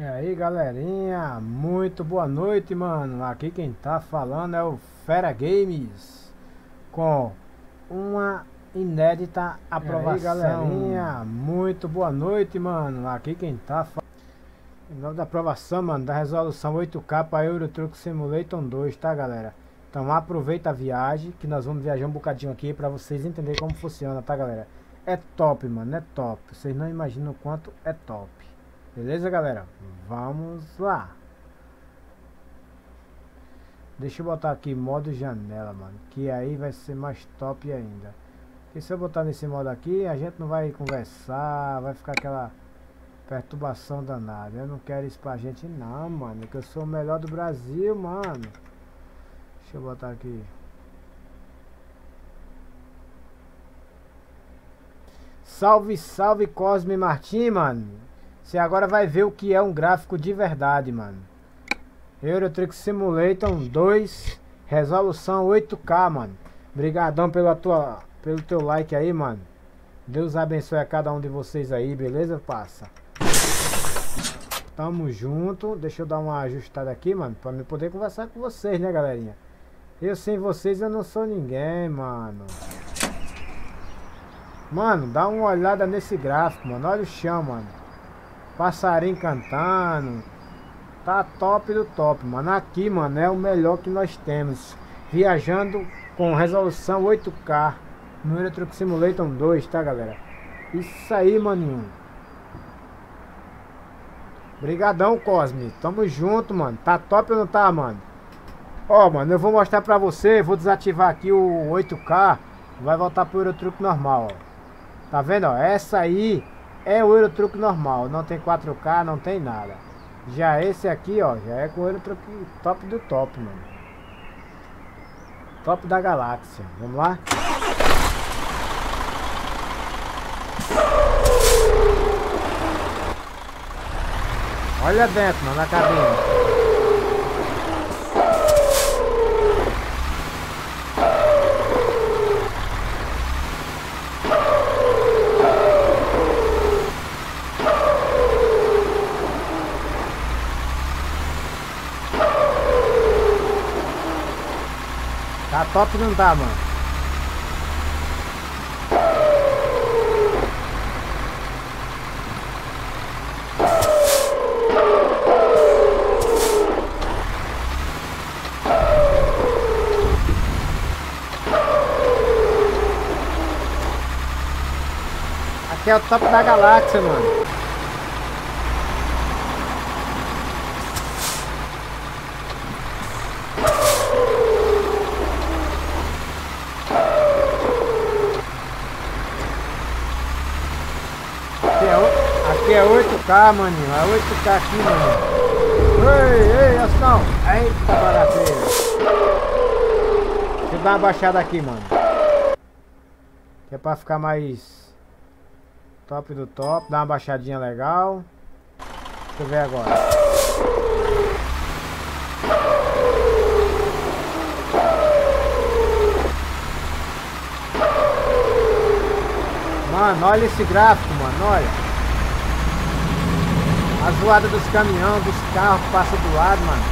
E aí galerinha, muito boa noite mano, aqui quem tá falando é o Fera Games Com uma inédita aprovação aí, galerinha, muito boa noite mano, aqui quem tá falando Em nome da aprovação mano, da resolução 8K para Euro Truck Simulator 2, tá galera? Então aproveita a viagem, que nós vamos viajar um bocadinho aqui pra vocês entenderem como funciona, tá galera? É top mano, é top, vocês não imaginam o quanto é top Beleza, galera? Vamos lá. Deixa eu botar aqui modo janela, mano. Que aí vai ser mais top ainda. Porque se eu botar nesse modo aqui, a gente não vai conversar, vai ficar aquela perturbação danada. Eu não quero isso pra gente não, mano. Que eu sou o melhor do Brasil, mano. Deixa eu botar aqui. Salve, salve Cosme Martim, mano. Você agora vai ver o que é um gráfico de verdade, mano. Euro Truck Simulator 2, resolução 8K, mano. Obrigadão pela tua, pelo teu like aí, mano. Deus abençoe a cada um de vocês aí, beleza, passa? Tamo junto. Deixa eu dar uma ajustada aqui, mano, pra me poder conversar com vocês, né, galerinha? Eu sem vocês eu não sou ninguém, mano. Mano, dá uma olhada nesse gráfico, mano. Olha o chão, mano. Passarinho cantando. Tá top do top, mano. Aqui, mano, é o melhor que nós temos. Viajando com resolução 8K no Euro Truck Simulator 2, tá, galera? Isso aí, maninho. Brigadão, Cosme. Tamo junto, mano. Tá top ou não tá, mano? Ó, mano, eu vou mostrar pra você. Vou desativar aqui o 8K. Vai voltar pro Euro Truck normal, ó. Tá vendo, ó? Essa aí é o Eurotruck normal, não tem 4K, não tem nada. Já esse aqui, ó, já é com o Eurotruck top do top, mano. Top da galáxia. Vamos lá? Olha dentro, mano, na cabine. Top não tá, mano? Aqui é o top da galáxia, mano. Aqui é 8K, maninho. É 8K aqui, maninho. Ei, ei, ação. Eita, barateira. Deixa eu dar uma baixada aqui, mano. Que é pra ficar mais top do top. Dar uma baixadinha legal. Deixa eu ver agora. Mano, olha esse gráfico, mano, olha. A zoada dos caminhões, dos carros que passam do lado, mano.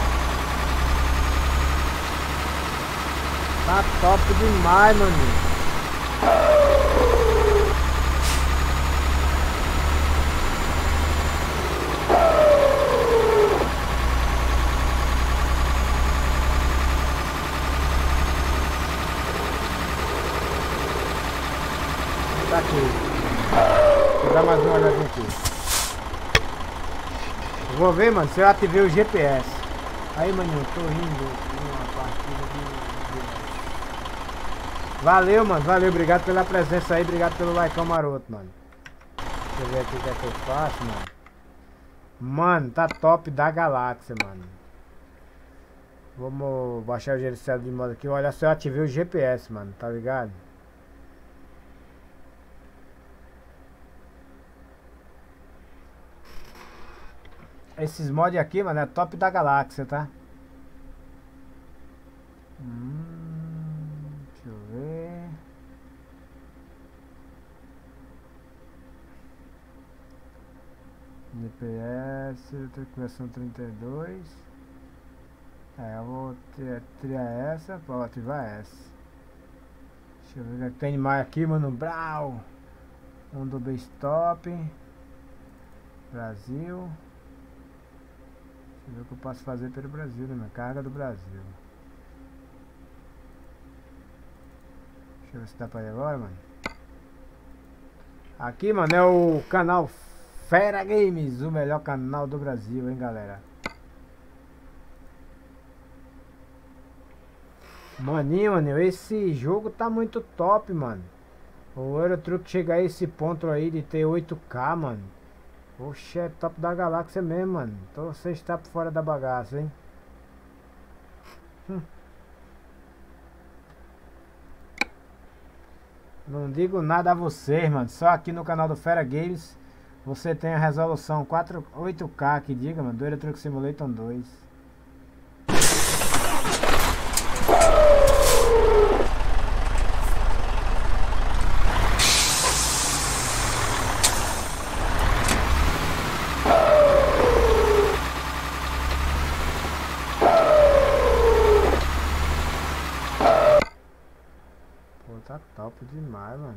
Tá top demais, mano. Tá aqui. Vou dar mais uma olhadinha aqui. Vou ver, mano, se eu ativei o GPS. Aí, maninho, tô rindo uma partida de... Valeu, mano, valeu, obrigado pela presença aí, obrigado pelo like maroto, mano. Deixa eu ver aqui o que é que eu faço, mano. Mano, tá top da galáxia, mano. Vamos baixar o gerenciador de modo aqui. Olha se eu ativei o GPS, mano, tá ligado? Esses mods aqui, mano, é top da galáxia, tá? Hum, deixa eu ver. DPS, começando 32. É, eu vou tirar essa para ativar essa. Deixa eu ver o que tem mais aqui, mano. Brau! Um do stop. Brasil. Ver o que eu posso fazer pelo Brasil, né? Carga do Brasil. Deixa eu ver se dá pra ir agora, mano. Aqui, mano, é o canal Fera Games, o melhor canal do Brasil, hein, galera. Maninho, mano, esse jogo tá muito top, mano. O Eurotruck chegar a esse ponto aí de ter 8K, mano. Oxe, é top da galáxia mesmo, mano. Então você está por fora da bagaça, hein. Hum. Não digo nada a vocês, mano. Só aqui no canal do Fera Games você tem a resolução 4, 8K que diga, mano, do Euro Truck Simulator 2. tá top demais, mano.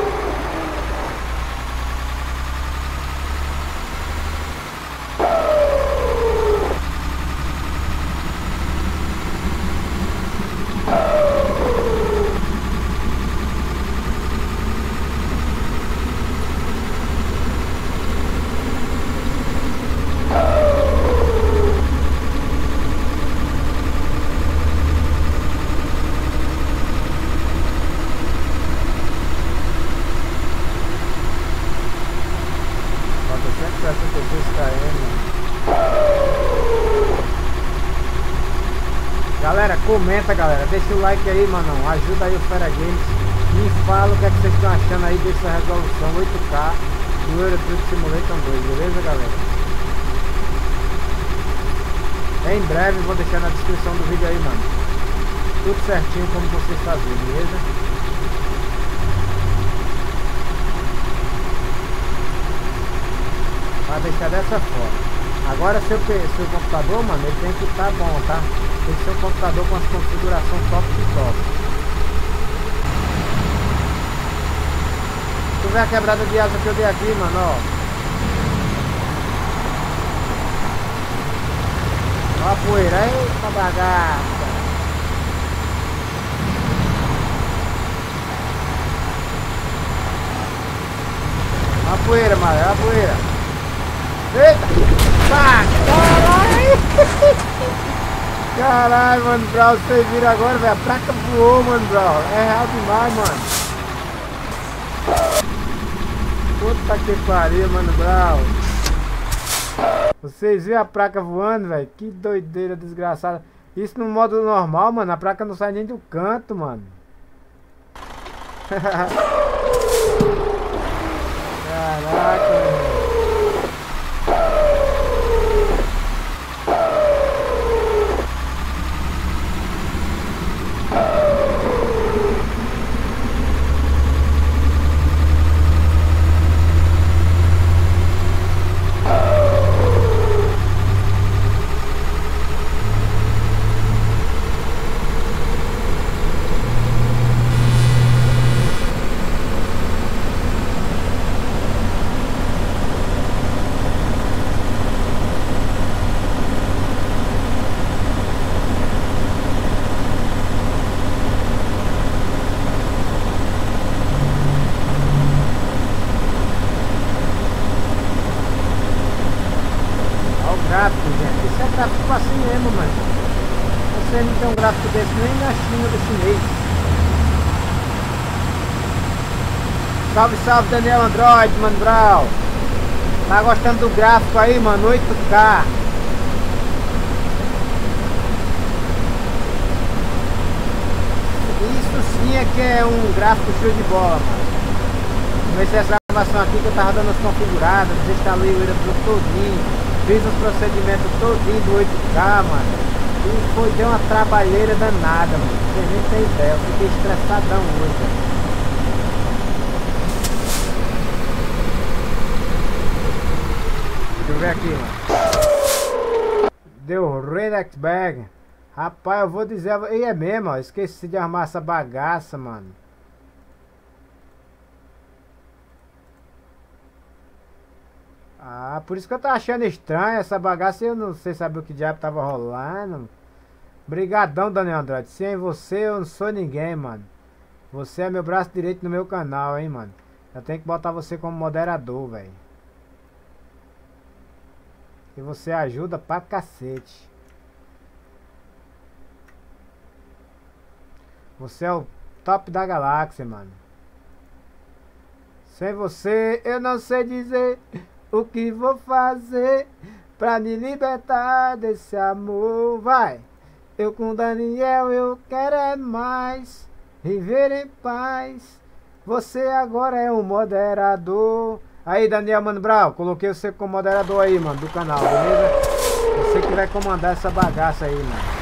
Comenta galera, deixa o like aí mano, ajuda aí o Fera Games Me fala o que, é que vocês estão achando aí dessa resolução 8K do Euro Truck Simulator 2, beleza galera? Em breve vou deixar na descrição do vídeo aí mano Tudo certinho como vocês fazem, beleza? Vai deixar dessa forma Agora seu, seu computador, mano, ele tem que estar tá bom, tá? Tem que ser um computador com as configurações top de top. Tu vê a quebrada de asa que eu dei aqui, mano, ó. Ó a poeira, eita bagaça. Ó a poeira, mano, ó a poeira. Eita! Caralho! Mano, Brau, vocês viram agora, velho? A placa voou, mano, Brau. É real demais, mano. Puta que pariu, mano, Brau. Vocês viram a placa voando, velho? Que doideira desgraçada. Isso no modo normal, mano, a placa não sai nem do canto, mano. Caraca, mano. gráfico desse nem na China do chinês. Salve, salve Daniel Android, Mano Brau. Tá gostando do gráfico aí, mano? 8K. Isso sim é que é um gráfico show de bola, mano. Comecei essa gravação aqui que eu tava dando as configuradas, desinstalei o Aerodrome todinho, fiz os procedimentos todinho do 8K, mano. E foi, deu uma trabalheira danada, mano. Você nem tem ideia, eu fiquei estressadão hoje, velho. Deixa eu ver aqui, mano. Deu Redex Bag. Rapaz, eu vou dizer. E é mesmo, ó. Esqueci de armar essa bagaça, mano. Ah, por isso que eu tô achando estranho essa bagaça. Eu não sei saber o que diabo tava rolando. Brigadão, Daniel Andrade. Sem você eu não sou ninguém, mano. Você é meu braço direito no meu canal, hein, mano. Eu tenho que botar você como moderador, velho. E você ajuda pra cacete. Você é o top da galáxia, mano. Sem você eu não sei dizer o que vou fazer pra me libertar desse amor? Vai! Eu com Daniel eu quero é mais viver em paz. Você agora é um moderador. Aí, Daniel Mano Brau, coloquei você como moderador aí, mano, do canal, beleza? Você que vai comandar essa bagaça aí, mano.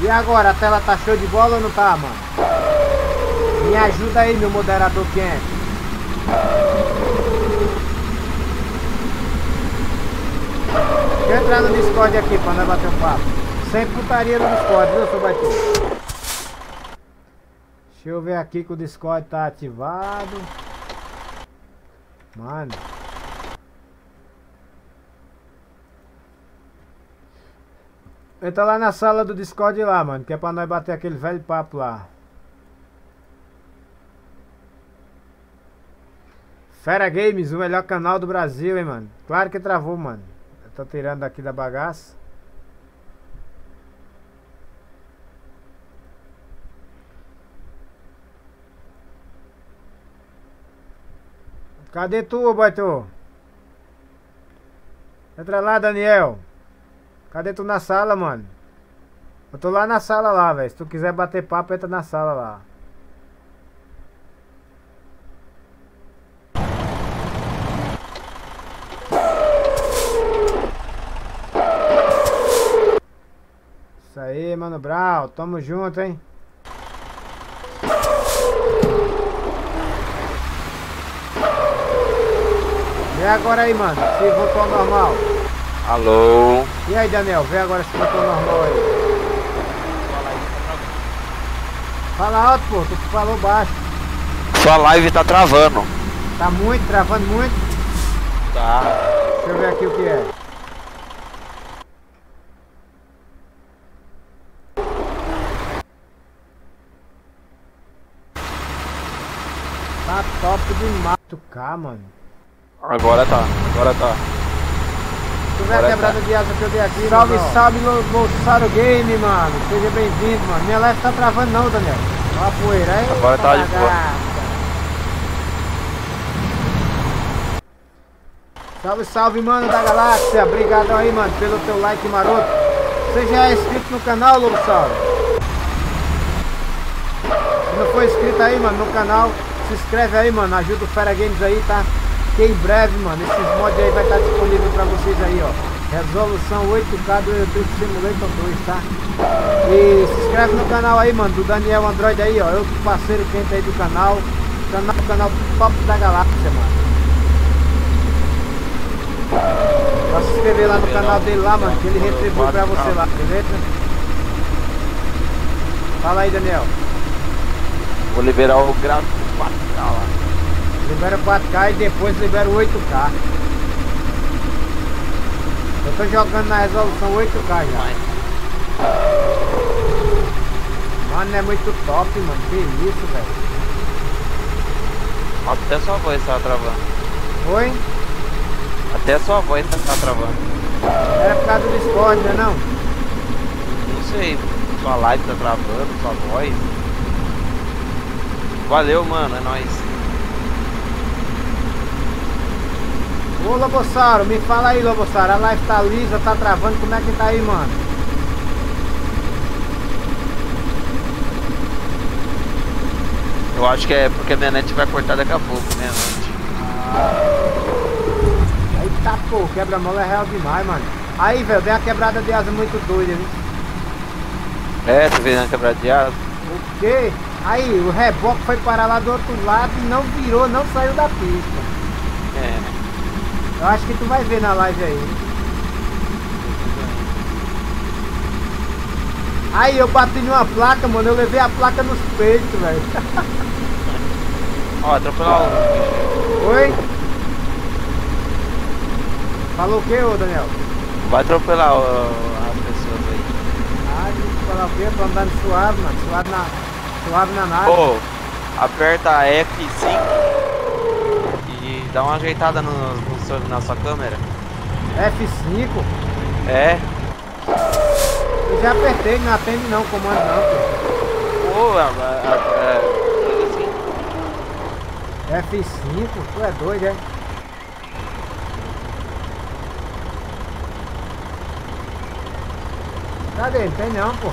E agora, a tela tá show de bola ou não tá, mano? Me ajuda aí, meu moderador quente. Deixa eu entrar no Discord aqui pra nós bater um papo. Sem putaria no Discord, viu, seu batido? Deixa eu ver aqui que o Discord tá ativado. Mano. Entra lá na sala do Discord lá, mano, que é pra nós bater aquele velho papo lá. Fera Games, o melhor canal do Brasil, hein, mano. Claro que travou, mano. Tô tirando aqui da bagaça. Cadê tu, Baito? Entra lá, Daniel. Cadê tu na sala, mano? Eu tô lá na sala lá, velho. Se tu quiser bater papo, entra na sala lá. Isso aí, mano Brau. Tamo junto, hein? E agora aí, mano? Se voltou ao normal. Alô? E aí, Daniel, vê agora se botou normal aí. Fala alto, pô, tu falou baixo. Sua live tá travando. Tá muito, travando muito? Tá. Deixa eu ver aqui o que é. Tá top demais. K, mano. Agora tá, agora tá. Tu vê a quebrada de asa que eu dei aqui. Salve, mano. salve, Bolsaro Game, mano. Seja bem-vindo, mano. Minha live tá travando não, Daniel. Olha a poeira aí. Agora tá de boa. Salve, salve, mano da galáxia. Obrigado aí, mano, pelo teu like maroto. Você já é inscrito no canal, Lobo Salve? Se não for inscrito aí, mano, no canal, se inscreve aí, mano. Ajuda o Fera Games aí, tá? Que em breve, mano, esses mods aí vai estar disponível pra vocês aí, ó. Resolução 8K do YouTube Simulator 2, tá? E se inscreve no canal aí, mano, do Daniel Android aí, ó. Eu parceiro quente aí do canal. Canal, canal top da galáxia, mano. Pra se inscrever lá no canal dele lá, mano, que ele retribui pra você lá, beleza? Fala aí, Daniel. Vou liberar o gráfico 4K lá. Libera 4K e depois libera 8K. Eu tô jogando na resolução 8K já. Mano, é muito top, mano. Que isso, velho. Até sua voz tá travando. Oi? Até sua voz tá travando. Era por causa do Discord, né não? Não sei. sua live tá travando, sua voz. Valeu, mano, é nóis. Ô Lobossauro, me fala aí, Lobossauro. A live tá lisa, tá travando, como é que tá aí, mano? Eu acho que é porque a minha net vai cortar daqui a pouco, né, Eita pô, quebra-mola é real demais, mano. Aí, velho, deu uma quebrada de asa muito doida, viu? É, você vendo a quebrada de asa? O quê? Aí, o reboque foi parar lá do outro lado e não virou, não saiu da pista. Eu acho que tu vai ver na live aí. Aí eu bati numa placa, mano, eu levei a placa nos peitos, velho. Ó, atropelar o. Oi? Falou o que, ô Daniel? Vai atropelar ó, as pessoas aí. Ah, gente, falar o quê? Tô andando suave, mano. Suave na, suave na nave. Ô, aperta F5 e dá uma ajeitada no, seu- na sua câmera. F5? É. Eu já apertei, não atende não, comando não, pô. A, a, a, coisa assim. F5? Tu é doido, é? Cadê? Não tem não, pô.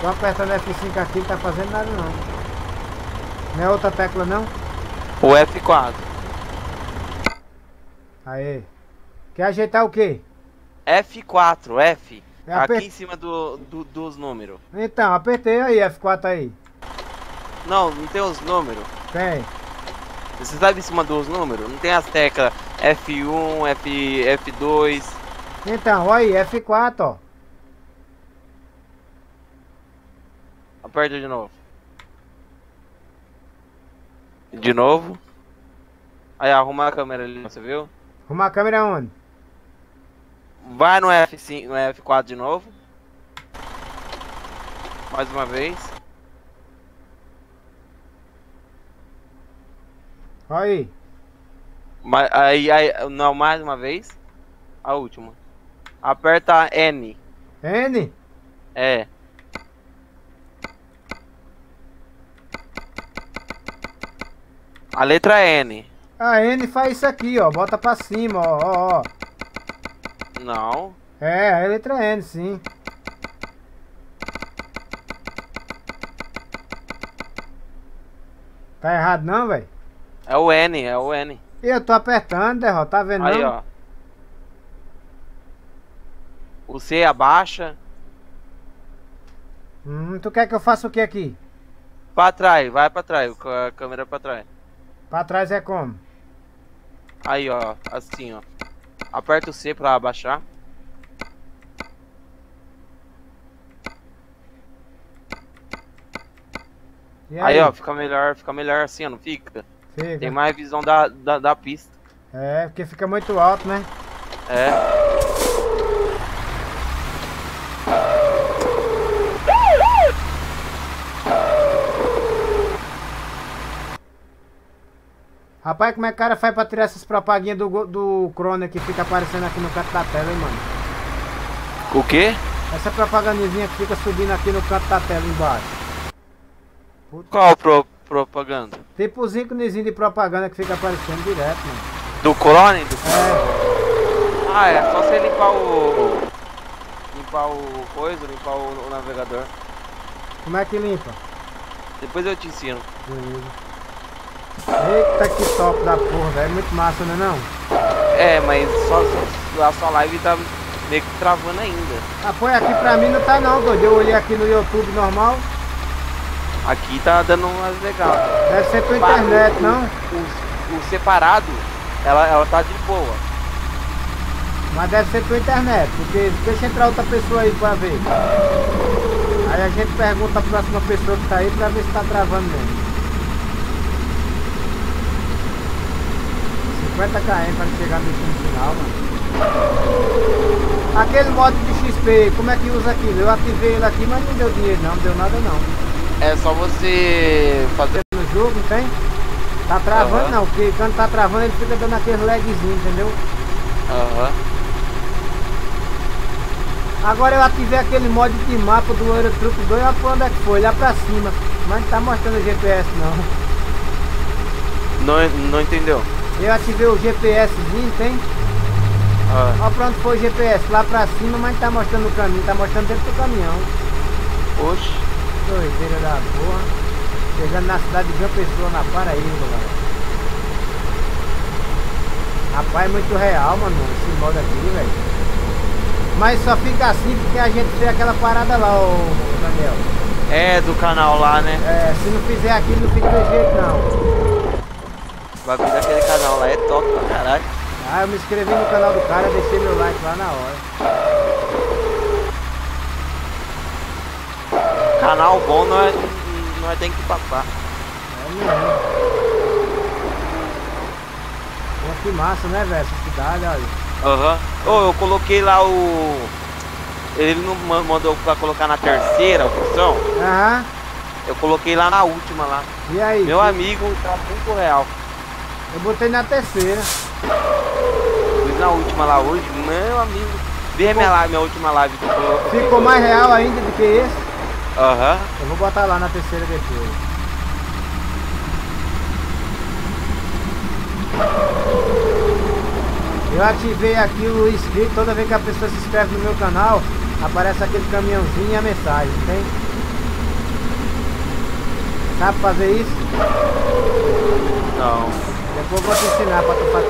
Tô apertando F5 aqui, não tá fazendo nada não. Não é outra tecla não? O F4. Aê. Quer ajeitar o quê? F4, F. É, Aqui aper- em cima do, do- dos números. Então, apertei aí F4 aí. Não, não tem os números. Tem. Você sabe em cima dos números? Não tem as teclas F1, F, F2. Então, olha aí, F4, ó. Aperta de novo. De novo. Aí arruma a câmera ali, você viu? Arruma a câmera onde? Vai no F5, no F4 de novo. Mais uma vez. Aí. Ma- Aí, aí, não, mais uma vez. A última. Aperta N. N? É. A letra N. A N faz isso aqui, ó. Bota pra cima, ó, ó, ó. Não. É, a letra N, sim. Tá errado não, velho? É o N, é o N. Eu tô apertando, derrota, tá vendo Aí, não? ó. O C abaixa. Hum, tu quer que eu faça o que aqui? Pra trás, vai pra trás. A câmera pra trás. Pra trás é como? Aí, ó. Assim, ó. Aperta o C pra abaixar. E Aí, ó, fica melhor, fica melhor assim, ó, não fica? Fica. Tem mais visão da, da, da pista. É, porque fica muito alto, né? É. Rapaz, como é que o cara faz pra tirar essas propaguinhas do, do Crone que fica aparecendo aqui no canto da tela, hein, mano? O quê? Essa propagandazinha que fica subindo aqui no canto da tela embaixo. Qual pro, propaganda? Tipo os íconezinhos de propaganda que fica aparecendo direto, mano. Do Crone? Do... É, Ah, é só você limpar o. Limpar o coisa, limpar o, o navegador. como é que limpa? Depois eu te ensino. Beleza. Eita que top da porra, velho. É muito massa, né não? É, mas só, só- a sua live tá meio que travando ainda. Apoio aqui pra mim não tá não, doido. Eu olhei aqui no YouTube normal. Aqui tá dando umas legal. Deve ser tua internet, não? O, o separado, ela, ela tá de boa. Mas deve ser tua internet, porque deixa entrar outra pessoa aí pra ver. Aí a gente pergunta a próxima pessoa que tá aí pra ver se tá travando mesmo. 50 km pra chegar no destino final, mano. Aquele modo de XP, como é que usa aquilo? Eu ativei ele aqui, mas não deu dinheiro não, não deu nada não. É só você fazer. No jogo, não tem? Tá travando Aham. não, porque quando tá travando ele fica dando aquele lagzinho, entendeu? Aham. Agora eu ativei aquele mod de mapa do Eurotruck 2, olha pra onde é que foi, lá pra cima. Mas não tá mostrando o GPS não. Não, não entendeu? Eu ativei o GPSzinho, tem? Ah. Olha pra onde foi o GPS, lá pra cima, mas tá mostrando o caminho, tá mostrando dentro do caminhão. Oxe. Doideira da porra. Chegando na cidade de João Pessoa, na Paraíba, galera. Rapaz, é muito real, mano, esse modo aqui, velho. Mas só fica assim porque a gente fez aquela parada lá, ô Daniel. É, do canal lá, né? É, se não fizer aqui não fica do jeito não. O bagulho daquele canal lá é top pra caralho. Ah, eu me inscrevi no canal do cara, deixei meu like lá na hora. Canal bom não é, não é tem que papar. É mesmo. Pô, que massa, né, velho? Essa cidade, olha. Aham. Uhum. Oh, eu coloquei lá o. Ele não mandou pra colocar na terceira opção. Aham. Uhum. Eu coloquei lá na última lá. E aí? Meu amigo, tá muito real. Eu botei na terceira. Fiz na última lá hoje, meu amigo. Vê minha, live, minha última live eu Ficou mais real ainda do que esse? Aham. Uhum. Eu vou botar lá na terceira depois. Eu ativei aqui o inscrito, toda vez que a pessoa se inscreve no meu canal, aparece aquele caminhãozinho e a mensagem, tem? Sabe fazer isso? Não. Depois eu vou te ensinar pra tu fazer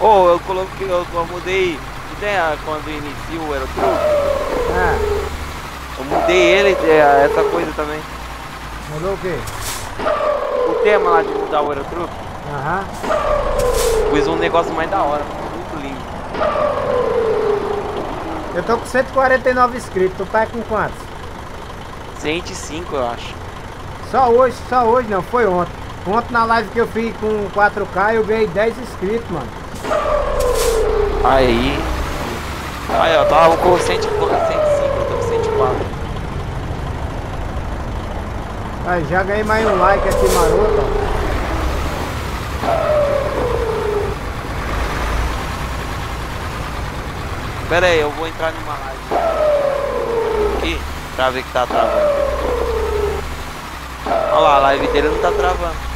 Oh, eu coloquei, eu, eu mudei, tem a, quando inicia o Aerotruck? Ah. Eu mudei ele, é, essa coisa também. Mudou o quê? O tema lá de mudar o Aerotruck. Aham. Fiz um negócio mais da hora, muito lindo. Eu tô com 149 inscritos, tu tá com quantos? 105 eu acho. Só hoje, só hoje não, foi ontem. Ontem na live que eu fiz com 4K eu ganhei 10 inscritos, mano. Aí. Aí, ó, tava com 105, eu tô com 104. Aí, já ganhei mais um like aqui maroto, ó. Pera aí, eu vou entrar numa live aqui pra ver que tá travando. Olha lá, a live dele não tá travando.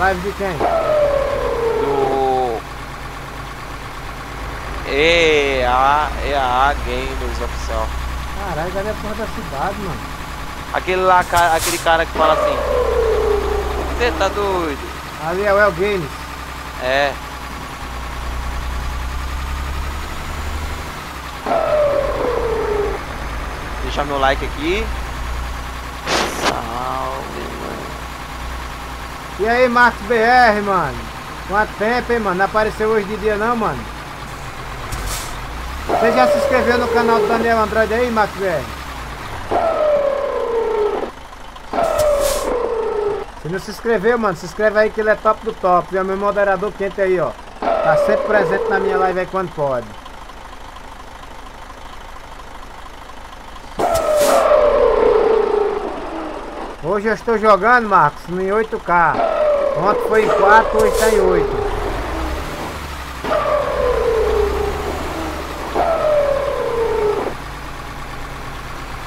Live de quem? Do EA, EA Games oficial. Caralho, cadê a porra da cidade, mano? Aquele lá, aquele cara que fala assim. Você tá doido? Ali é o El Games. É. deixar meu like aqui. Salve, mano. E aí, Marcos BR, mano? Quanto tempo, hein, mano? Não apareceu hoje de dia não, mano? Você já se inscreveu no canal do Daniel Andrade aí, Marcos BR? Se não se inscreveu, mano, se inscreve aí que ele é top do top. É meu moderador quente aí, ó. Tá sempre presente na minha live aí quando pode. Hoje eu estou jogando, Marcos, em 8K. Ontem foi em 4, hoje está em 8.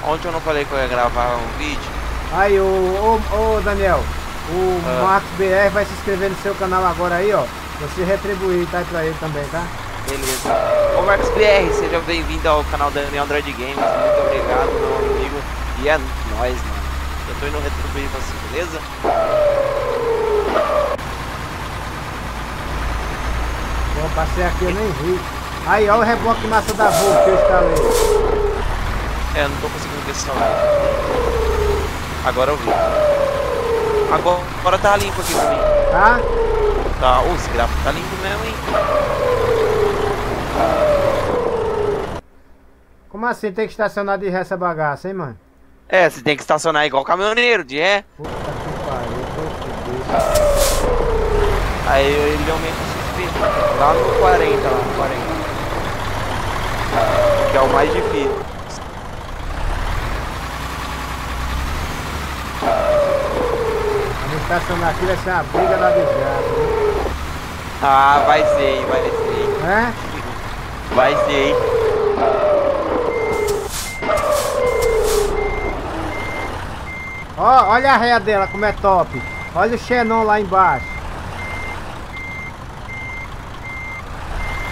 Ontem eu não falei que eu ia gravar um vídeo? Aí, o, o, o Daniel, o ah. Marcos BR vai se inscrever no seu canal agora aí, ó. Você retribuir, tá aí pra ele também, tá? Beleza. Ô Marcos BR, seja bem-vindo ao canal Daniel Android Games. Muito obrigado, meu amigo. E é nóis, mano. Eu tô indo retribuir você, beleza? Bom, passei aqui, eu nem vi. Aí, olha o reboque massa da Volvo que eu instalei. É, não tô conseguindo ver celular. Agora eu vi. Agora, agora tá limpo aqui pra mim. Tá? Tá, oh, esse gráfico tá limpo mesmo, hein? Como assim tem que estacionar de ré essa bagaça, hein, mano? É, você tem que estacionar igual caminhoneiro, de é. Puta que pariu, Aí ele aumenta. Lá no 40, lá no 40. Que é o mais difícil. Vamos estacionar aqui vai ser uma briga da desgraça, né? Ah, vai ser, vai ser. É? Vai ser? Ó, olha a réia dela como é top. Olha o Xenon lá embaixo.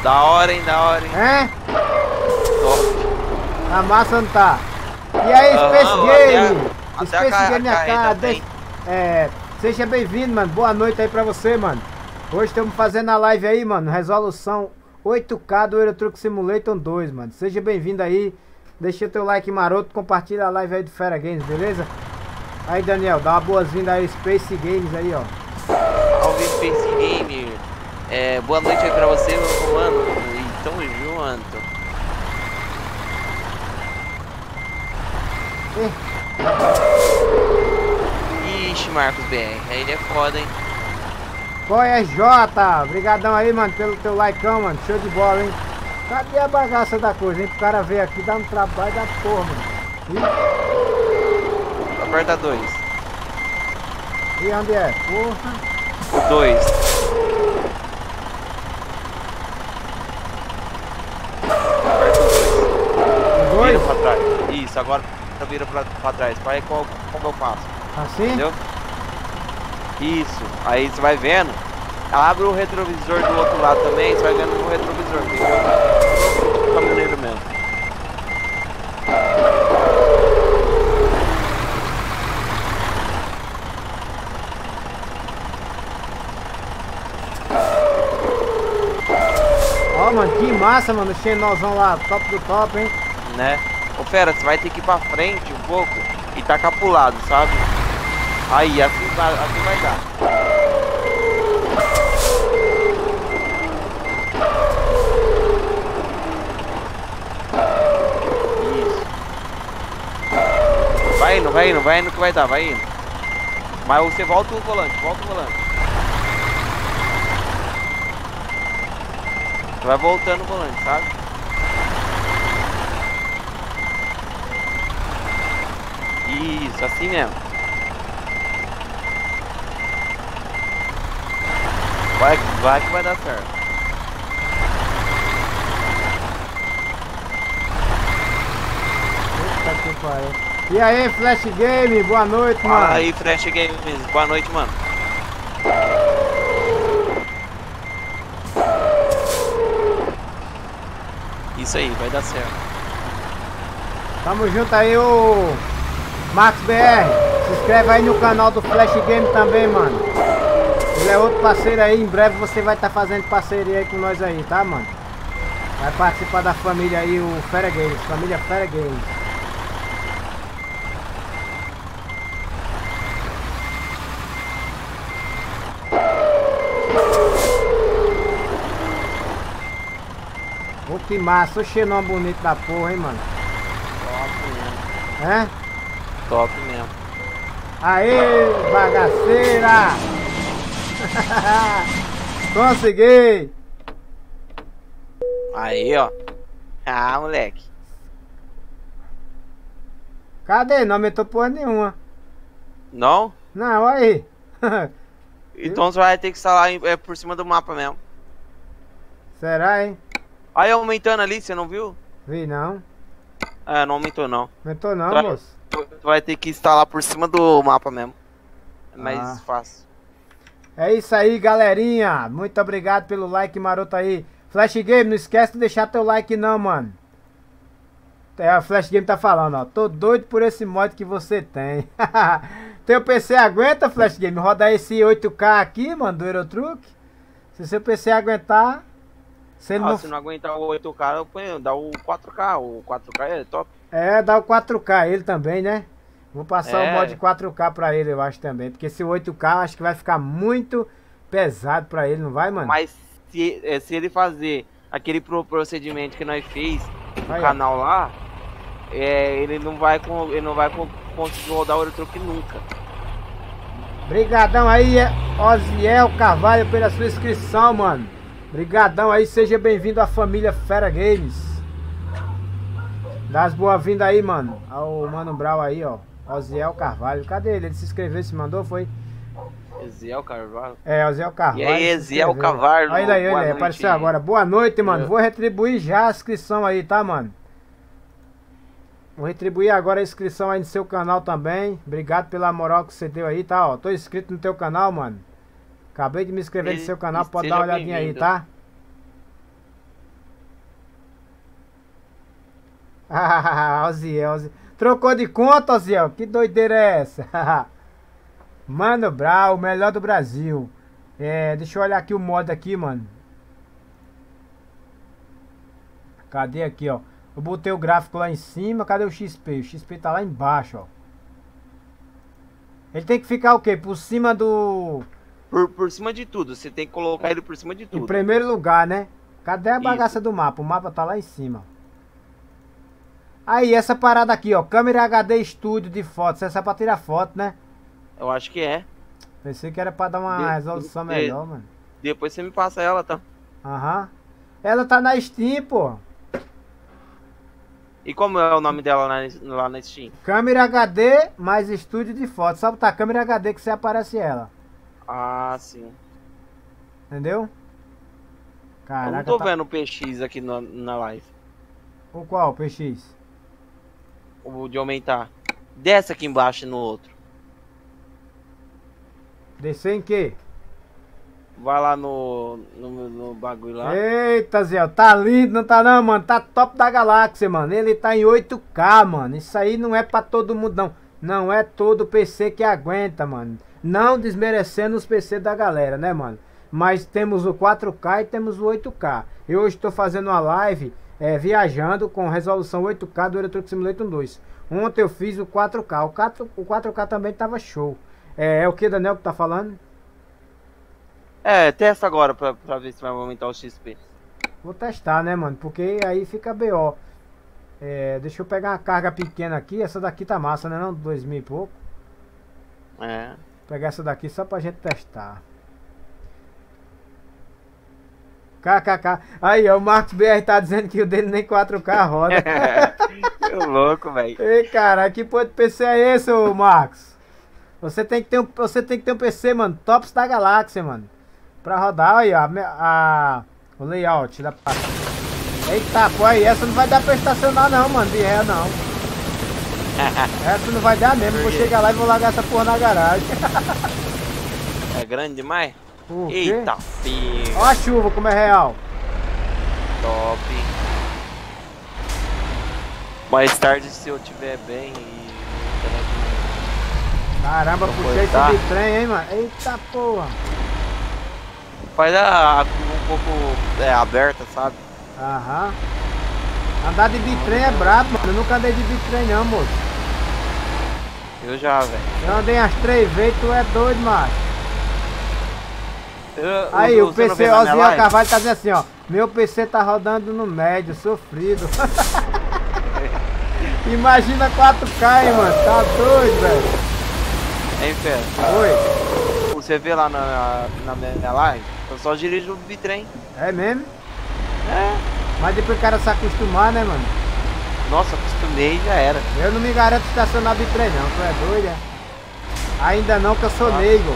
Da hora, hein? Da hora, hein? É? Top. Tá massa não tá? E aí, Space a- Game? até a Space ca- Game a tem. é, seja bem-vindo, mano. Boa noite aí pra você, mano. Hoje estamos fazendo a live aí, mano. Resolução 8K do Euro Truck Simulator 2, mano. Seja bem-vindo aí. Deixa teu like maroto, compartilha a live aí do Fera Games, beleza? Aí, Daniel, dá uma boas-vindas aí, Space Games aí, ó. Salve Space Game. É, boa noite aí pra você, meu comando. E tamo junto. Ixi, Marcos BR. Aí ele é foda, hein? Qual é, Jota? Obrigadão aí, mano, pelo teu likeão, mano. Show de bola, hein? Cadê a bagaça da coisa, hein? Pro cara ver aqui, dá um trabalho da porra, mano. Aperta dois. E, e onde é? Porra. Dois. Aperta os dois. O dois? Vira pra trás. Isso, agora vira pra, pra trás. Pai, qual, como eu faço? Assim? Entendeu? Isso. Aí você vai vendo. Abre o retrovisor do outro lado também, você vai vendo no retrovisor, entendeu? Caminhoneiro mesmo. Ó, mano, que massa, mano. O Xenozão lá, top do top, hein? Né? Ô fera, você vai ter que ir pra frente um pouco e tacar pro lado, sabe? Aí, assim vai, assim vai dar. Isso. Vai indo, vai indo, vai indo que vai dar, vai indo. Mas você volta o volante, volta o volante. Você vai voltando o volante, sabe? Isso, assim mesmo. Vai, vai que vai dar certo. Puta que pariu. E aí, Flash Game, boa noite, mano. Fala aí, Fresh Games. Boa noite, mano. Isso aí, vai dar certo. Tamo junto aí, o Marcos BR. Se inscreve aí no canal do Flash Game também, mano. Ele é outro parceiro aí. Em breve você vai estar fazendo parceria aí com nós aí, tá, mano? Vai participar da família aí, o Fera Games. Família Fera Games. Ô, que massa. O xenão bonito da porra, hein, mano? Top mesmo. É? Top mesmo. Aê, bagaceira! Consegui! Aí, ó. Ah, moleque. Cadê? Não aumentou porra nenhuma. Não? Não, aí. Então você vai ter que instalar é, por cima do mapa mesmo. Será, hein? Aí aumentando ali, você não viu? Vi não. É, não aumentou não. Aumentou não, Tá. moço. Tu tu vai ter que instalar por cima do mapa mesmo. É mais Ah. fácil. É isso aí, galerinha. Muito obrigado pelo like maroto aí. Flash Game, não esquece de deixar teu like não, mano. É, o Flash Game tá falando, ó. Tô doido por esse mod que você tem. Teu PC aguenta, Flash Game? Rodar esse 8K aqui, mano, do Eurotruck? Se seu PC aguentar, se Ah, não... se não aguentar o 8K, eu ponho, dá o 4K. O 4K é top. É, dá o 4K ele também, né? Vou passar o É. mod 4K pra ele, eu acho também. Porque esse 8K eu acho que vai ficar muito pesado pra ele, não vai, mano? Mas se, é, se ele fazer aquele pro- procedimento que nós fez no Aí, canal lá, é, ele não vai, com- ele não vai com- conseguir rodar o Eurotruck nunca. Brigadão aí, é- Oziel Carvalho, pela sua inscrição, mano. Brigadão aí, seja bem-vindo à família Fera Games. Dá as boas-vindas aí, mano. Ao Mano Brau aí, ó. Oziel Carvalho. Cadê ele? Ele se inscreveu, se mandou, foi? Eziel Carvalho. É, Eziel Carvalho. E aí, Eziel Carvalho. Olha aí, olha aí, apareceu agora. Boa noite, mano. Eu... Vou retribuir já a inscrição aí, tá, mano? Vou retribuir agora a inscrição aí no seu canal também. Obrigado pela moral que você deu aí, tá? Ó, tô inscrito no teu canal, mano. Acabei de me inscrever no seu canal, pode dar uma olhadinha aí, tá? Ah, Oziel, Oziel. Trocou de conta, Oziel? Que doideira é essa? Mano Brau, o melhor do Brasil. É, deixa eu olhar aqui o modo aqui, mano. Cadê aqui, ó? Eu botei o gráfico lá em cima, cadê o XP? O XP tá lá embaixo, ó. Ele tem que ficar o quê? Por cima do... Por, por cima de tudo, você tem que colocar ele por cima de tudo. Em primeiro lugar, né? Cadê a bagaça Isso. do mapa? O mapa tá lá em cima. Aí, essa parada aqui, ó. Câmera HD Studio de fotos. Essa é pra tirar foto, né? Eu acho que é. Pensei que era pra dar uma de, resolução de, melhor, mano. Depois você me passa ela, tá? Aham. Ela tá na Steam, pô. E como é o nome dela lá, lá na Steam? Câmera HD mais estúdio de fotos. Só botar câmera HD que você aparece ela. Ah, sim. Entendeu? Caraca, Eu não tô tá... vendo o PX aqui no, na live. O qual, PX? O de aumentar. Desce aqui embaixo no outro. Descer em quê? Vai lá no, no, no, bagulho lá. Eita, Zé, tá lindo, não tá não, mano? Tá top da galáxia, mano. Ele tá em 8K, mano. Isso aí não é pra todo mundo, não. Não é todo PC que aguenta, mano. Não desmerecendo os PC da galera, né, mano? Mas temos o 4K e temos o 8K. Eu hoje estou fazendo uma live é, viajando com resolução 8K do Euro Truck Simulator 2. Ontem eu fiz o 4K. O 4, o 4K também tava show. É, é o que, Daniel, que tá falando? É, testa agora pra, pra ver se vai aumentar o XP. Vou testar, né, mano? Porque aí fica BO. É, deixa eu pegar uma carga pequena aqui. Essa daqui tá massa, né? Não, dois mil e pouco. É. Vou pegar essa daqui só pra gente testar. KKK. Aí, ó, o Marcos BR tá dizendo que o dele nem 4K roda. que louco, velho. Ei, cara, que porra de PC é esse, ô Marcos? Você tem que ter um, você tem que ter um PC, mano, tops da galáxia, mano. Pra rodar aí, ó, a, a, o layout da Eita, pô, aí, essa não vai dar pra estacionar não, mano, de ré não. essa não vai dar mesmo, vou chegar lá e vou largar essa porra na garagem. é grande demais? Eita, filho. Ó a chuva como é real. Top. Mais tarde, se eu tiver bem e... Caramba, puxei esse bitrem, hein, mano. Eita porra. Faz a, um pouco é, aberta, sabe? Aham. Andar de bitrem é brabo, mano. Eu nunca andei de bitrem não, moço. Eu já, velho. Eu andei as três vezes, tu é doido, macho. Eu, Aí, o PC Ozinho Carvalho tá dizendo assim, ó. Meu PC tá rodando no médio, sofrido. Imagina 4K, hein, mano. Tá doido, velho. Hein, Fé? Oi. Você vê lá na, na minha live, eu só dirijo o bitrem. É mesmo? É. Mas depois o cara se acostumar, né, mano? Nossa, acostumei e já era. Eu não me garanto estacionar bitrem não, tu é doido, é? Ainda não que eu sou leigo.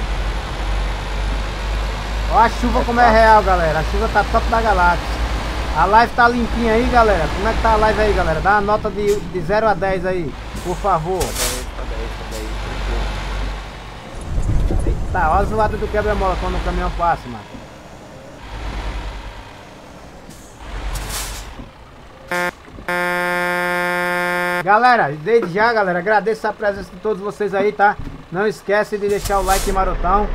Ó a chuva como é real, galera. A chuva tá top da galáxia. A live tá limpinha aí, galera. Como é que tá a live aí, galera? Dá uma nota de, de 0 a 10 aí, por favor. Eita, ó a zoada do quebra-mola quando o caminhão passa, mano. Galera, desde já, galera, agradeço a presença de todos vocês aí, tá? Não esquece de deixar o like marotão.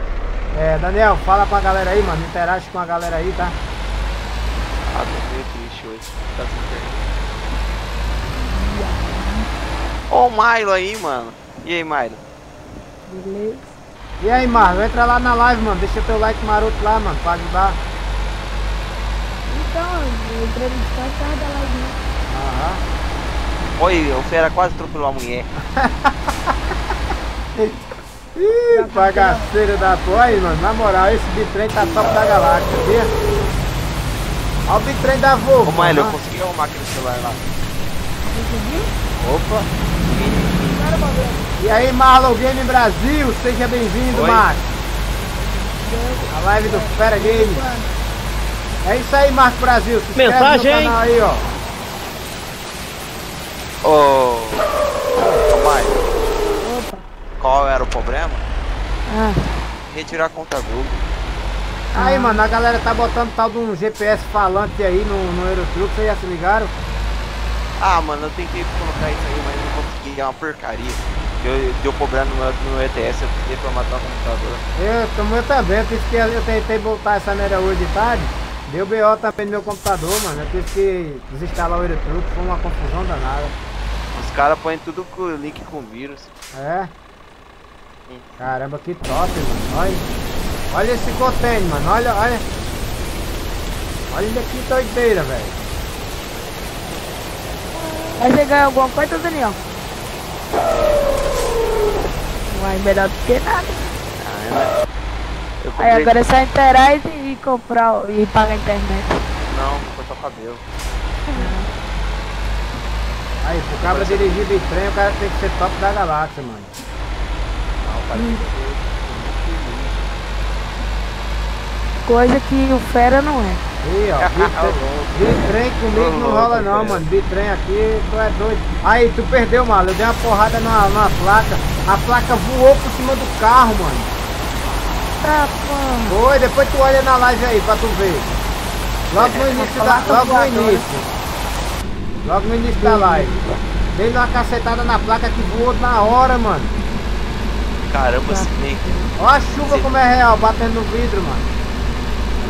É, Daniel, fala com a galera aí, mano. Interage com a galera aí, tá? Ah, tô meio triste hoje. Tá Ó o Milo aí, mano. E aí, Milo? Beleza. E aí, Marlon, entra lá na live, mano. Deixa teu like maroto lá, mano, pra ajudar. Então, eu entrei no Discord por da live, né? Aham. Oi, o Fera quase atropelou a mulher. Ih, bagaceira da porra aí, mano. Na moral, esse bitrem tá top da galáxia, viu? Olha o bitrem da Volvo. Ô, Maílio, eu consegui arrumar aquele celular lá. Conseguiu? Opa. E aí, Marlon Game Brasil, seja bem-vindo, Marcos. Deus. A live do Fera Games. É isso aí, Marco Brasil. Se inscreve Mensagem, no canal aí, ó. Ô. Ô, Maio, Opa. Qual era o problema? Ah, Retirar a conta Google. Aí, Ah. mano, a galera tá botando tal de um GPS falante aí no, no Eurotruck, vocês já se ligaram? Ah, mano, eu tentei colocar isso aí, mas não consegui. É uma porcaria. Eu, deu problema no meu, no ETS, eu precisei formatar o computador. Eu, eu também, eu tive que eu tentei voltar essa merda hoje de tarde. Deu BO também no meu computador, mano. Eu tive que desinstalar o Eurotruck, foi uma confusão danada. Os caras põem tudo com link com vírus. É? Caramba, que top, mano. Olha. Olha esse container, mano. Olha, olha. Olha que doideira, velho. Vai você ganhar alguma coisa, Daniel? Vai melhor do que nada. Ah? Eu Aí agora é só interar e, e comprar e pagar a internet. Não, cortar o cabelo. Aí, pro cara dirigir bitrem, o cara tem que ser top da galáxia, mano. Não, cara, tem que ser- Coisa que o Fera não é. Aí, ó. bitrem- comigo não rola não, mano. Bitrem aqui, tu é doido. Aí, tu perdeu, mano. Eu dei uma porrada na, na placa. A placa voou por cima do carro, mano. Tá, pô. Foi, depois tu olha na live aí pra tu ver. Logo no início da. Logo no início. Logo no início da live. Dei uma cacetada na placa que voou na hora, mano. Caramba, Snake. Ó a chuva como é real, batendo no vidro, mano.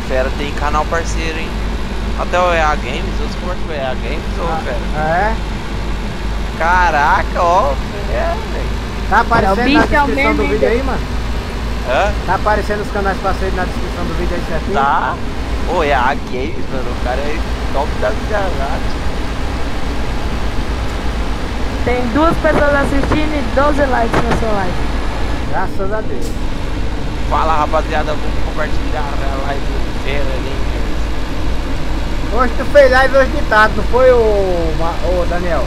Fera tem canal parceiro, hein? Até o EA Games, eu suporto o EA Games ou Fera? É. Caraca, ó, é, velho. Tá aparecendo na é o descrição do mesmo, vídeo aí, mano? Hã? Tá aparecendo os canais parceiros na descrição do vídeo aí certinho? Tá. Ô, EA Games, mano, o cara é top da galáxia. Tem duas pessoas assistindo e 12 likes na sua live. Graças a Deus. Fala, rapaziada, vamos compartilhar a live do Fera. Hoje tu fez live hoje de tarde, não foi o, o Daniel?